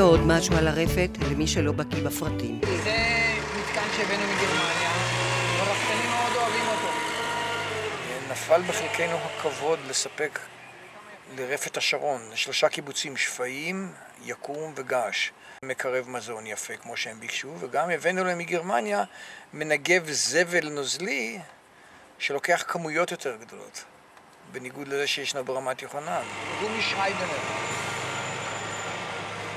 עוד משהו על הרפת למי שלא בקיא בפרטים. זה מתקן שהבאנו מגרמניה, והרפתנים מאוד אוהבים אותו. נפל בחלקנו הכבוד לספק לרפת השרון, לשלושה קיבוצים, שפיים, יקום וגעש. מקרב מזון יפה כמו שהם ביקשו, וגם הבאנו להם מגרמניה מנגב זבל נוזלי שלוקח כמויות יותר גדולות, בניגוד לזה שישנו ברמת יוחנן. גומי שרייבנר.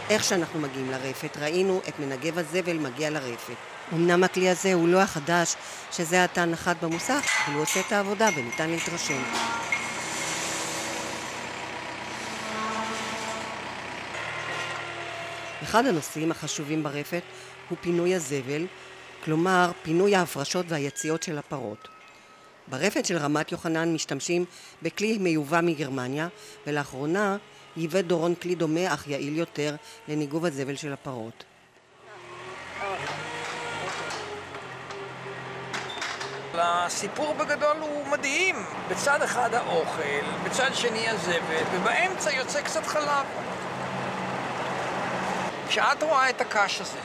איך שאנחנו מגיעים לרפת, ראינו את מנגב הזבל מגיע לרפת. אמנם הכלי הזה הוא לא החדש, שזה עתה נחת במוסך, אבל הוא עושה את העבודה וניתן להתרשם. אחד הנושאים החשובים ברפת הוא פינוי הזבל, כלומר פינוי ההפרשות והיציאות של הפרות. ברפת של רמת יוחנן משתמשים בכלי מיובא מגרמניה, ולאחרונה ייבא דורון כלי דומה אך יעיל יותר לניגוב הזבל של הפרות. הסיפור בגדול הוא מדהים. בצד אחד האוכל, בצד שני הזבל, ובאמצע יוצא קצת חלב. כשאת רואה את הקש הזה,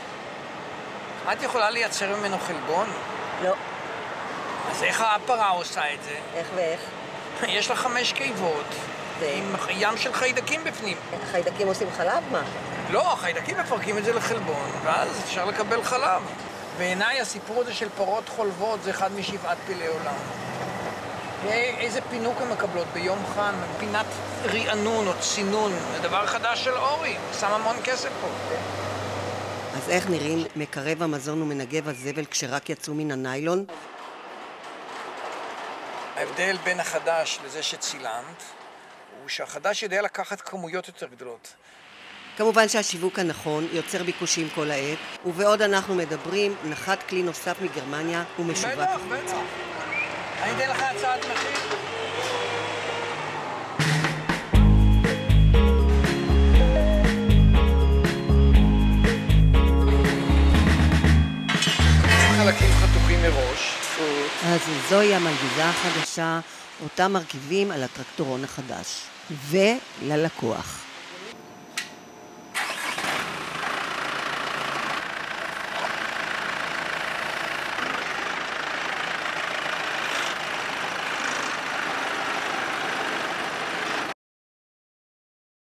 את יכולה לייצר ממנו חלבון? לא. אז איך הפרה עושה את זה? איך ואיך? יש לה חמש קיבות, עם ים של חיידקים בפנים. החיידקים עושים חלב? מה? לא, החיידקים מפרקים את זה לחלבון, ואז אפשר לקבל חלב. בעיניי הסיפור הזה של פרות חולבות זה אחד משבעת פלאי עולם. איזה פינוק הן מקבלות ביום חן, פינת רענון או צינון, זה דבר חדש של אורי, שם המון כסף פה. אז איך נראים מקרב המזון ומנגב הזבל כשרק יצאו מן הניילון? ההבדל בין החדש לזה שצילמת, הוא שהחדש יודע לקחת כמויות יותר גדולות. כמובן שהשיווק הנכון יוצר ביקושים כל העת, ובעוד אנחנו מדברים, נחת כלי נוסף מגרמניה ומשווק. בטח, בטח. אני אתן לך הצעת מחיר. חלקים חתוכים מראש. אז זוהי המלגיזה החדשה, אותם מרכיבים על הטרקטורון החדש. וללקוח.